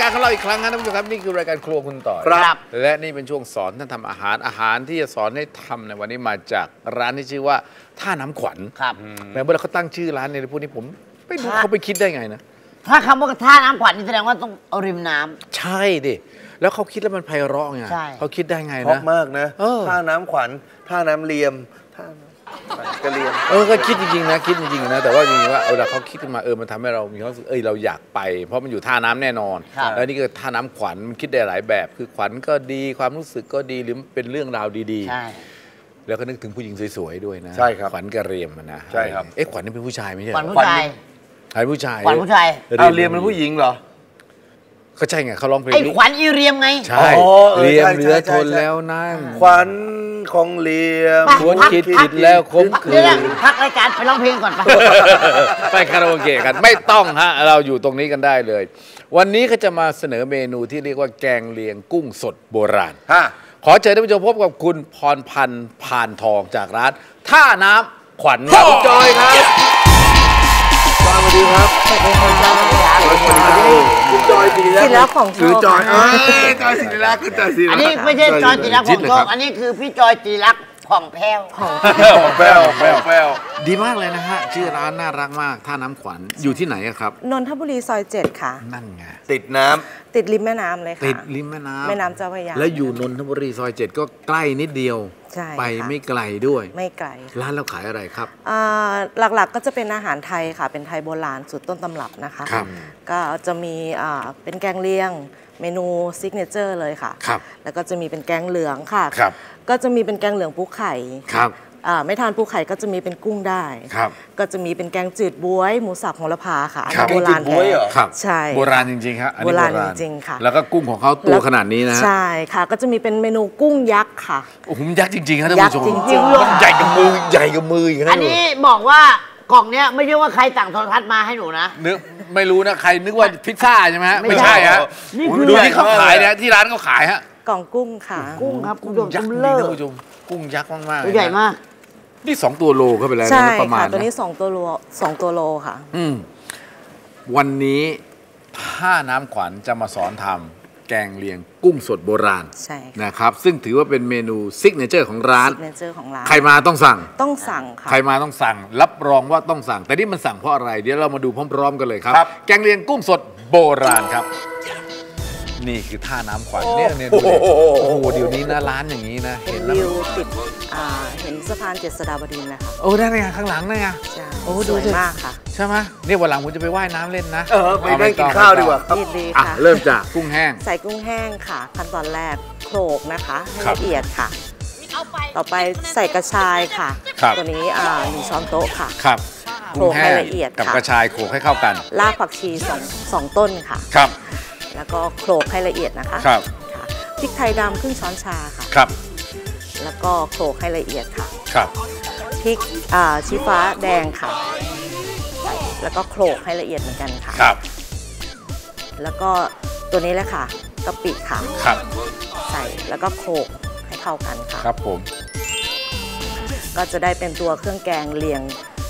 ครับกลับมาสู่รายการของเราอีกครั้งนะท่านผู้ชมครับนี่คือรายการครัวคุณต่อยครับ และนี่เป็นช่วงสอนท่านทำอาหารอาหารที่จะสอนให้ทำในวันนี้มาจากร้านที่ชื่อว่าท่าน้ำขวัญครับ แม้เมื่อเขาตั้งชื่อร้านในยพวกนี้ผมไม่รู้ครับเขาไปคิดได้ไงนะ ถ้าคำว่าท่าน้ำขวัญนี่แสดงว่าต้องเอาริมน้ำ ใช่ดิ แล้วเขาคิดแล้วมันไพเราะไงใช่ เขาคิดได้ไงเพราะนะ มากนะเออ ท่าน้ำขวัญท่าน้ำเลียมท่าน้ำ กระเลียมเออก็คิดจริงๆนะคิดจริงๆนะแต่ว่าจริงๆว่าเออเราเขาคิดขึ้นมาเออมันทำให้เรามีความรู้สึกเอยเราอยากไป เพราะมันอยู่ท่าน้ำแน่นอนครับแล้วนี่ก็ท่าน้ำขวัญมันคิดได้หลายแบบ คือขวัญก็ดีความรู้สึกก็ดีหรือเป็นเรื่องราวดีๆใช่แล้วก็นึกถึงผู้หญิงสวยๆด้วยนะใช่ครับขวัญกระเรียมอะนะใช่ครับเอ๊ะขวัญนี่เป็นผู้ชายไม่ใช่ขวัญเหรอผู้ชายขวัญผู้ชายขวัญผู้ชายเอาเลียมเป็นผู้หญิงเหรอก็ใช่ไงเขาร้องเพลงไอ้นี้ขวัญอีเรียมไงใช่อ๋อเออเรียมใช่เหลือใช่ใช่ทนแล้วนั่งขวัญ ของเลียม ไปควรคิดผิดแล้วคมคืเดี๋ยวนนะพักรายการไปร้องเพลงก่อนไป ไปคาราโอเกะกันไม่ต้องฮะเราอยู่ตรงนี้กันได้เลย วันนี้ก็จะมาเสนอเมนูที่เรียกว่าแกงเลียงกุ้งสดโบราณ ฮะ ขอเชิญท่านผู้ชมพบกับคุณพรพันธ์พานทองจากร้าน ท่าน้ำขวัญครับคุณจอยครับจอย สวัสดีครับสวัสดีครับคุณจอยศิริศิริรักษ์ของโชค หรือจอยเอ้ยจอยศิริรักษ์คือจอยศิริรัอักนษ์นี้ไม่ใช่จอยจิรักษ์ขจิอตงเลยโชครัคบอันนี้คือพี่จอยจิรักษ์ ผ่องแผ้ว แป้วแป้วแป้วดีมากเลยนะฮะ ชื่อร้านน่ารักมากท่าน้ำขวัญอยู่ที่ไหนอะครับ นนทบุรีซอย7ค่ะ นั่นไง ติดน้ติดริมแม่น้ำเลยค่ะ ติดริมแม่น้ำแม่น้ำเจ้าพระยาแล้วอยู่นนทบุรีซอยเจ็ดก็ใกล้นิดเดียว ใช่ไปค่ะไม่ไกลด้วย ไม่ไกลค่ะร้านเราขายอะไรครับ อ่าหลักๆก็จะเป็นอาหารไทยค่ะ เป็นไทยโบราณสูตรต้นตำรับนะคะ ครับ ก็จะมีอ่าเป็นแกงเลียง เมนูซิกเนเจอร์เลยค่ะ ครับ แล้วก็จะมีเป็นแกงเหลืองค่ะ ครับ ก็จะมีเป็นแกงเหลืองปูไข่ครับอ่าไม่ทานปูไข่ก็จะมีเป็นกุ้งได้ ครับ ก็จะมีเป็นแกงจืดบวย หมูสับโหระพาค่ะอันครันี้บ โบราณแกงจืดบ๊วยเหรอแท้ครับใช่โบราณจริงๆครับอันนี้โบราณจริงๆค่ะ แล้วก็กุ้งของเขาตัวขนาดนี้นะฮะใช่ค่ะ ก็จะมีเป็นเมนูกุ้งยักษ์ค่ะ โอ้โหมันยักษ์จริงๆครับท่านยักษ์ผู้ชมจริงๆค่ะใหญ่กับมือใหญ่กับมืออีกนะอันนี้บอกว่า กล่องเนี้ยไม่ใช่ว่าใครสั่งโทรทัศน์มาให้หนูนะ นึกไม่รู้นะ ใครนึกว่าพิซซ่าใช่ไหมฮะไม่ไม่ใช่ใช่ฮะนี่คือ ดูที่เขาขายนะที่ร้านเขาขายฮะกล่องกุ้งค่ะ กุ้งครับคุณผู้ชมยักษ์ตุ้จมริงเลิๆศท่านผู้ชมกุ้งยักษ์มากๆตัวใหญ่มาก นี่สองตัวโลเข้าไปแล้วนะใช่ประมาณค่ะตัวนี้นะ2ตัวโลสองตัวโลค่ะ อืมวันนี้ท่าน้ำขวัญจะมาสอนทำ แกงเลียงกุ้งสดโบราณใช่ค่ะนะครับ ซึ่งถือว่าเป็นเมนู signature ของร้าน sig nature ของร้าน ใครมาต้องสั่ง ต้องสั่งค่ะ ใครมาต้องสั่ง รับรองว่าต้องสั่ง แต่นี่มันสั่งเพราะอะไร เดี๋ยวเรามาดูพร้อมๆกันเลยครับครับแกงเลียงกุ้งสดโบราณครับ นี่คือท่าน้ำขวัญเนี่ยเนี่ยดูดิโอ้โหเดี๋ยวนี้นะร้านอย่างนี้นะเป็นเห็นแล้ววิวติดอ่าเห็นสะพานเจ็ดสดาบดินทร์นะคะโอ้ได้ไงข้างหลังได้ไงใช่โอ้สดูวยสิมากค่ะ ใช่ไหมเนี่ยวันหลังผมจะไปว่ายน้ำเล่นนะ เออ ไปนั่งกินข้าวดีกว่าครับดีดีอะค่ะ เริ่มจากกุ้งแห้ง ใส่กุ้งแห้งค่ะ ขั้นตอนแรกโขลกนะคะให้ครับละเอียดค่ะ ต่อไปใส่กระชายค่ะครับตัวนี้อ่าหนึ่งช้อนโต๊ะค่ะครับโขลกให้ละเอียดกับค่ะกระชายโขลกให้เข้ากันรากผักชีสองสองต้นค่ะ ครับ แล้วก็โขลกให้ละเอียดนะคะครับค่ะพริกไทยดำครึ่งช้อนชาค่ะ ครับแล้วก็โขลกให้ละเอียดค่ะครับพริกอ่าชี้ฟ้าแดงค่ะใส่แล้วก็โขลกให้ละเอียดเหมือนกันค่ะ ครับแล้วก็ตัวนี้แหละค่ะกะปิค่ะ ครับใส่แล้วก็โขลกให้เข้ากันค่ะ ครับผม ก็จะได้เป็นตัวเครื่องแกงเลียง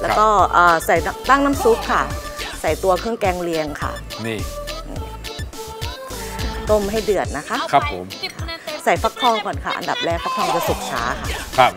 แล้วก็เอ่อใส่ตั้งน้ำซุปค่ะ ใส่ตัวเครื่องแกงเลียงค่ะ นี่ ต้มให้เดือดนะคะ ครับผม ใส่ฟักทองก่อนค่ะ อันดับแรกฟักทองจะสุกช้าค่ะ ครับ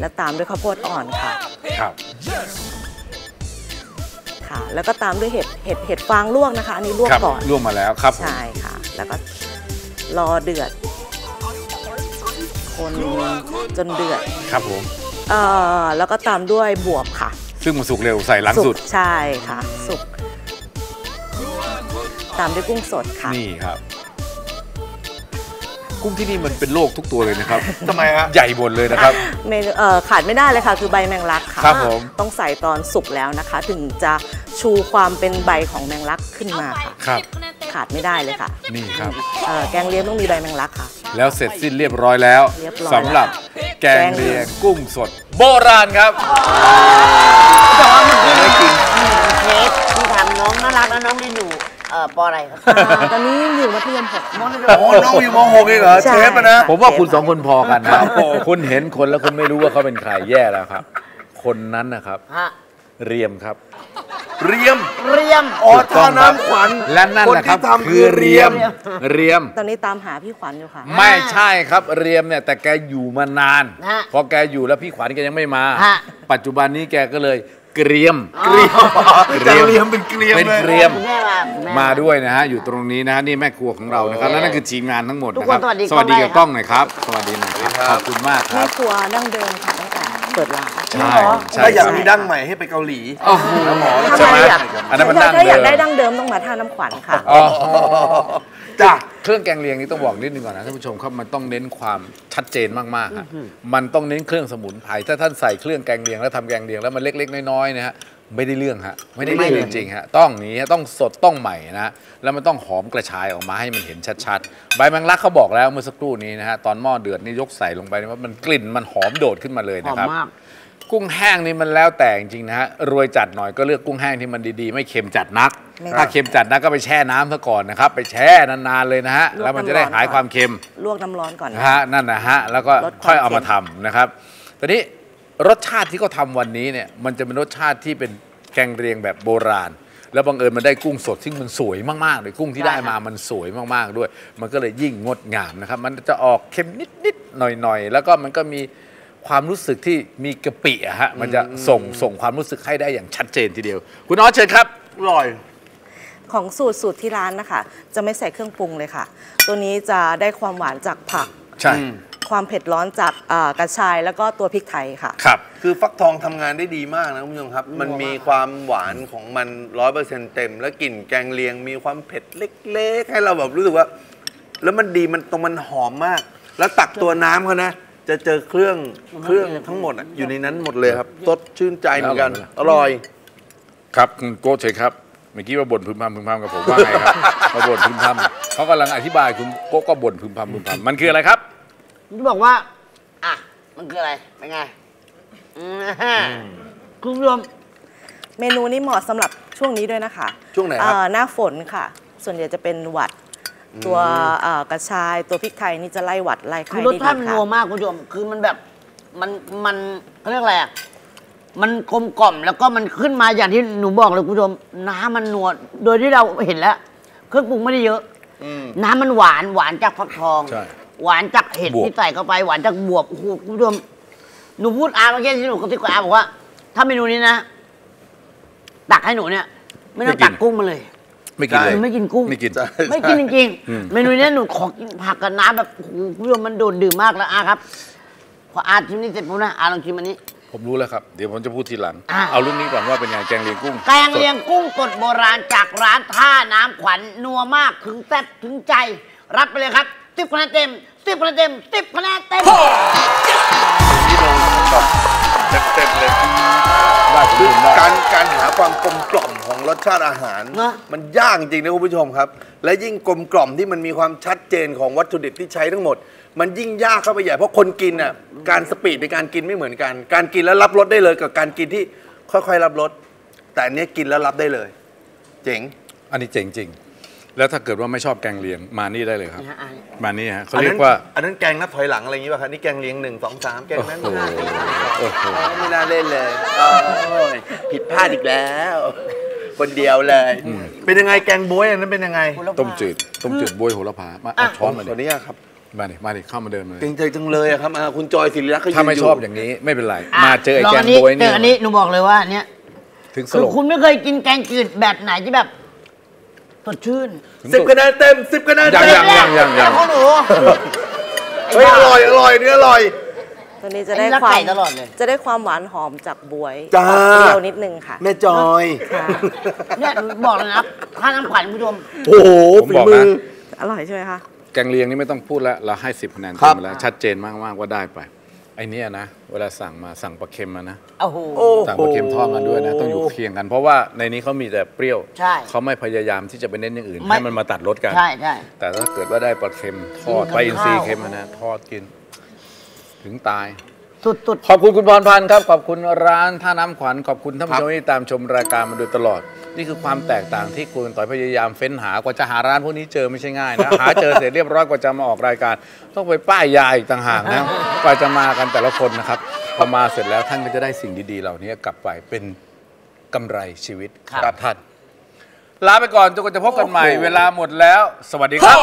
แล้วตามด้วยข้าวโพดอ่อนค่ะ ครับ ค่ะ แล้วก็ตามด้วยเห็ด เห็ด เห็ดฟางลวกนะคะ อันนี้ลวกครับก่อนร่วมมาแล้วครับผมใช่ค่ะ แล้วก็รอเดือด คนจนเดือด ครับผม เอ่อ แล้วก็ตามด้วยบวบค่ะ ซึ่งมันสุกเร็วใส่หลังสุดกใช่ค่ะ สุกตามด้วยกุ้งสดค่ะ นี่ครับ กุ้งที่นี่มันเป็นโรคทุกตัวเลยนะครับ ทำไมฮะ ใหญ่หมดเลยนะครับ เมนูเอ่อขาดไม่ได้เลยค่ะคือใบแมงลักค่ะครับผม ต้องใส่ตอนสุกแล้วนะคะ ถึงจะชูความเป็นใบของแมงลักขึ้นมาค่ะ ครับ ขาดไม่ได้เลยค่ะนี่ครับ เอ่อแกงเลียงต้องมีใบแมงลักค่ะ แล้วเสร็จสิ้นเรียบร้อยแล้วเรียบร้อยสำหรับแกงเลียงกุ้งสด โบราณครับ แต่ว่าเมื่อกี้นี่เค้กที่ทำน้องน่ารักนะน้องลินอยู่เอ่อ ปออะไรครับอ่าตอนนี้อยู่มัธยมหกน้องลินโอ้น้องอยู่ม .6 เองเหรอใช่เชฟอะนะผมว่าคุณสองคนพอกันนะครับคุณเห็นคนแล้วคุณไม่รู้ว่าเขาเป็นใครแย่แล้วครับ คนนั้นนะครับฮะเรียมครับ เรียมเรียมอ๋อถูกต้ท่าองครับน้ำขวัญและนั่นแหละครับนที่ทำคือเรียมเรียม ตอนนี้ตามหาพี่ขวัญอยู่ค่ะ ไม่ใช่ครับเรียมเนี่ยแต่แกอยู่มานานฮะพอแกอยู่แล้วพี่ขวัญแกยังไม่มาฮะปัจจุบันนี้แกก็เลย เกรียมเกรียมจากเรียมเป็นเกรียมเป็นเลยเกรียม คุณแม่มาคุณแมาด้วยนะฮะอยู่ตรงนี้นะฮะนี่แม่ครัวของเรานะครับและนั่นคือทีมงานทั้งหมดทุกนะคคนรับสวัสดีสวัสดีกล้องกับกล้องหน่อยครับ สวัสดีหน่อยครับขอบคุณมากคแม่รับ ครัวดั้งเดิมค่ะตั้งแต่ เปิดร้านใช่ใช่ถ้าอยากมีดั้งใหม่ให้ไปเกาหลีโอ้โหถ้าใช่ไหมอยากอันนั้นมันถ้าดั้งถ้าอเดิยากมได้ดั้งเดิมต้องมาท่าน้ำขวัญค่ะอ๋อจ้ะเครื่องแกงเลียงนี้ต้องบอกนิดนึงก่อนนะท่านผู้ชมครับมันต้องเน้นความชัดเจนมากๆฮะมันต้องเน้นเครื่องสมุนไพรถ้าท่านใส่เครื่องแกงเลียงแล้วทำแกงเลียงแล้วมันเล็ก ๆ น้อยๆนะฮะ ไม่ได้เรื่องฮะไม่ได้เรื่องจริงๆฮะต้องนี้ฮะต้องสดต้องใหม่นะฮะแล้วมันต้องหอมกระชายออกมาให้มันเห็นชัดๆ ใบแมงลักเขาบอกแล้วเมื่อสักครู่นี้นะฮะตอนหม้อเดือดนี่ยกใส่ลงไปนี่ว่ามันกลิ่นมันหอมโดดขึ้นมาเลยหอนะมครับมากกุ้งแห้งนี่มันแล้วแต่จริงๆนะฮะรวยจัดหน่อยก็เลือกกุ้งแห้งที่มันดีๆ ไม่เค็มจัดนักไม่ถ้าเค็มจัดนักก็ไปแช่น้ำซะก่อนนะครับ ไปแช่นานๆเลยนะฮะลวกแล้วมันจะได้น้ำร้อนหายความเค็มลวกน้ำร้อนก่อนนะฮะนั่นนะฮะแล้วก็ลดความค่อยเอามาเค็ทำนะครับตอนนี้ รสชาติที่เขาทำวันนี้เนี่ยมันจะเป็นรสชาติที่เป็นแกงเรียงแบบโบราณ แล้วบังเอิญมันได้กุ้งสดซึ่งมันสวยมากๆเลยกุ้งที่ได้มามันสวยมากๆด้วย มันก็เลยยิ่งงดงามนะครับ มันจะออกเค็มนิดๆหน่อยๆ แล้วก็มันก็มีความรู้สึกที่มีกะปิอะฮะมันจะส่งส่งความรู้สึกให้ได้อย่างชัดเจนทีเดียว คุณออสเชิญครับอร่อย ของสูตรสูตรที่ร้านนะคะ จะไม่ใส่เครื่องปรุงเลยค่ะ ตัวนี้จะได้ความหวานจากผัก ใช่ ความเผ็ดร้อนจากอ่ากระชายแล้วก็ตัวพริกไทยค่ะ ครับ คือฟักทองทำงานได้ดีมากนะคุณผู้ชมครับ มันมีความหวานของมันร้อยเปอร์เซ็นต์เต็ม แล้วกลิ่นแกงเลียงมีความเผ็ดเล็ก ๆ ให้เราแบบรู้สึกว่า แล้วมันดีมันตรงมันหอมมาก แล้วตักตัวน้ำเขานะจะเจอเครื่องเครื่องทั้งหมดอะอยู่ในนั้นหมดเลยครับสดชื่นใจเหมือนกัน อร่อย ครับคุณโก้เชิญครับเมื่อกี้ว่าบ่นพึมพำพึมพำกับผมว่าไงครับมาบ่นพึมพำเขากำลังอธิบายคุณโก้ก็บ่นพึมพำพึมพำมันคืออะไรครับ ที่บอกว่า อะ มันคืออะไร เป็นไงอืมคุณผู้ชม เมนูนี้เหมาะสำหรับช่วงนี้ด้วยนะคะช่วงไหนครับอ่าหน้าฝนค่ะ ส่วนใหญ่จะเป็นหวัด ตัวอ่ากระชายตัวพริกไทยนี่จะไล่หวัดไล่ไข้คือรสได้ชาติดีมันค่ะนัวมากคุณผู้ชม คือมันแบบ มัน มันเขาเรียกอะไรอะมันกลมกล่อมแล้วก็มันขึ้นมาอย่างที่หนูบอกเลยคุณผู้ชม น้ำมันนัว โดยที่เราเห็นแล้ว เครื่องปรุงไม่ได้เยอะน้ำมันหวานหวานจากฟักทอง ใช่ หวานจากเห็ดบวบ ที่ใส่เข้าไปหวานจากบวบโอ้โหคุณผู้ชมหนูพูดอาเมื่อกี้ที่หนูกระซิบกับอาบอกว่า ถ้าเมนูนี้นะ ตักให้หนูเนี่ย ไม่ต้องตักกุ้งมาเลย ไม่กินเลยหนูไม่กินกุ้ง ไม่กิน ใช่ ไม่กินจริงอืมๆเมนูเนี้ยหนูขอกินผักกับน้ำแบบโอ้โหคุณผู้ชมมันโดดดื่มมากแล้วอาครับ พออาชิมนี่เสร็จปุ๊บนะอาลองชิมอันนี้ ผมรู้แล้วครับ เดี๋ยวผมจะพูดทีหลัง อะเอาเรื่องนี้ก่อนว่าเป็นไงแกงเลียงกุ้งแกงเลียงกุ้งสดโบราณจากร้านท่าน้ำขวัญนัวมากถึงแซ่บถึงใจ รับไปเลยครับสิบคะแนนเต็ม สิบคะแนนเต็มสิบคะแนนเต็มนี่โดนแบบเต็มๆเลยได้ผมคือกินได้ การการหาความกลมกล่อมของรสชาติอาหารเนอะมันยากจริงนะคุณผู้ชมครับ และยิ่งกลมกล่อมที่มันมีความชัดเจนของวัตถุดิบที่ใช้ทั้งหมด มันยิ่งยากเข้าไปใหญ่เพราะคนกินอะการสปีดในการกินไม่เหมือนกัน การกินแล้วรับรสได้เลยกับการกินที่ค่อยๆรับรสแต่อันเนี้ยกินแล้วรับได้เลย เจ๋ง อันนี้เจ๋งจริง แล้วถ้าเกิดว่าไม่ชอบแกงเลียงมานี่ได้เลยครับนะฮะอะมานี่ฮะเขาอันเรียนั้นกว่า อันนั้นแกงนับถอยหลังอะไรอย่างนี้ป่ะครับนี่แกงเลี้ยงหนึ่งสองสามแกงนั้นโอ้โหห้าสี่สามสองโอ้โหไม่น่าเล่นเลยโอ้ยผิดพลาดอีกแล้ว คนเดียวเลย เป็นยังไงแกงบ๊วยอันนั้นเป็นยังไง ต้มจืดต้มจืดบวยโหระพามาเอาช้อนมาขออดินุญาตครับมาดิมาดิเข้ามาเดินมาเลเกรยงใจจังเลยอะครับอ่าคุณจอยศิริรักษ์ก็ยืนถ้าไม่ยู่ชอบอย่างนี้ไม่เป็นไรอะมาเจอไอ้ลงแกงอันนี้บวยเจนี่ออันนี้หนูบอกเลยว่าอันเนี้ยถึงสคือลบคุณไม่เคยกินแกงจืดแบบไหนที่แบบ สดชื่นถึงสิบสลคะแนนเต็มสิบคะแนนยังเต็มยังยังยังแล้วของหนูเฮ้ยอร่อยอร่อยเนื้ออร่อยตัวนี้จะอันได้นี้รักความไก่ตลอดเลยจะได้ความหวานหอมจากบวยจ้าออกเปรี้ยวนิดนึงค่ะ แม่จอยค่ะเนี่ยหนูบอกเลยนะค่าน้ำขวัญคุณผู้ชมโอ้โหผมฝีบอกมืนะออร่อยใช่ไหมคะแกงเลียงนี่ไม่ต้องพูดแล้ว เราให้สิบคะแนนครัเต็บมมาแล้ว ชัดเจนมากๆว่าได้ไป ไอ้เนี่ยนะเวลาสั่งมาสั่งปลาเค็มมานะโอ้โหโอ้สั่งปลาเค็มทอดมาด้วยนะ ต้องอยู่เคียงกัน เพราะว่าในนี้เขามีแต่เปรี้ยวใช่เขาไม่พยายามที่จะไปเน้นอย่างอื่นไม่ให้มันมาตัดรสกันใช่ใช่แต่ถ้าเกิดว่าได้ปลาเค็มทอดกินกับปลาอินทรีข้าว เค็มอะนะทอดกิน ถึงตาย สุดสุด ขอบคุณคุณพรพันธ์ครับ ขอบคุณร้านท่าน้ำขวัญขอบคุณท่านผู้ชมที่ตามชมรายการมาโดยตลอด นี่คือความแตกต่างที่คุณต่อยพยายามเฟ้นหากว่าจะหาร้านพวกนี้เจอไม่ใช่ง่ายนะ หาเจอเสร็จเรียบร้อยกว่าจะมาออกรายการ ต้องไปป้ายยาอีกต่างหากนะกว่าจะมากันแต่ละคนนะครับพอมาเสร็จแล้วท่านก็จะได้สิ่งดี ๆ เหล่านี้กลับไปเป็นกำไรชีวิตครับกับท่านลาไปก่อนจนกว่าจะพบกันใหม่เวลาหมดแล้ว สวัสดีครับ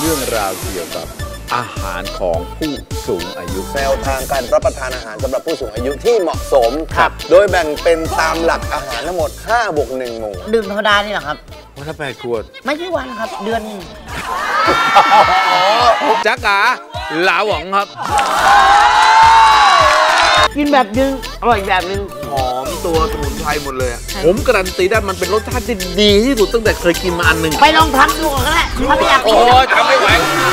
เรื่องราวเกี่ยวกับ อาหารของผู้สูงอายุแนวทางการรับประทานอาหารสำหรับผู้สูงอายุที่เหมาะสมครับ โดยแบ่งเป็นตามหลักอาหารทั้งหมด5บวก1หมู่ดื่มธรรมดานี่แหละครับ วันละแปดขวดไม่ใช่วันครับ เดือนหนึ่งจักกาหลาหวังครับ กินแบบนึงอร่อยอีกแบบนึง หอมตัวสมุนไพรหมดเลยอะผมการันตีได้มันเป็นรสชาติที่ดีที่สุดตั้งแต่เคยกินมาอันหนึ่งไปลองทำดูก่อนก็ได้ถ้าไม่อยากโอ้กินยทำไม่ไหวไม่รับเลย